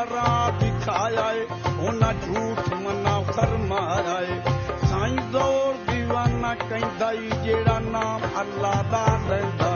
नरा दिखाया उन्हें झूठ मना फरमाया साईं ज़ोर दीवाना कहता जेड़ा नाम अल्लाह का लेंदा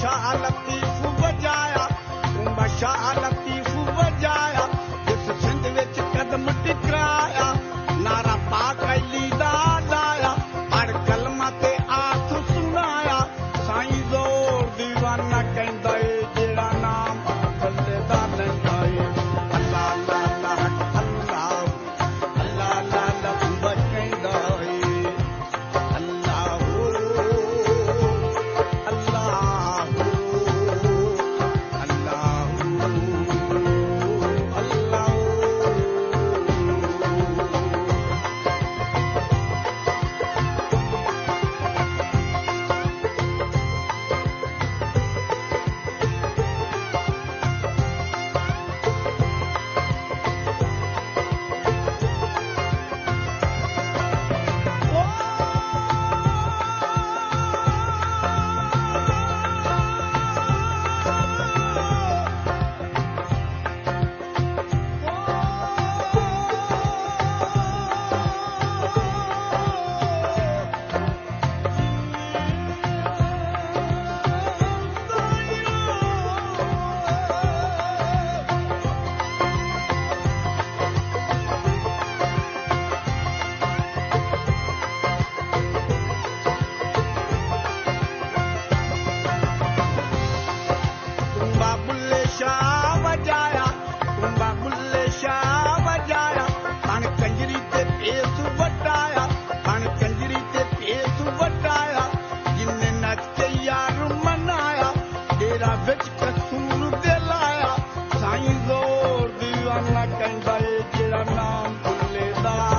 शाह लतीफ बजाया उमा शाह लतीफ बजाया। जिस सिंध कदम Tikra anybody kill a man from.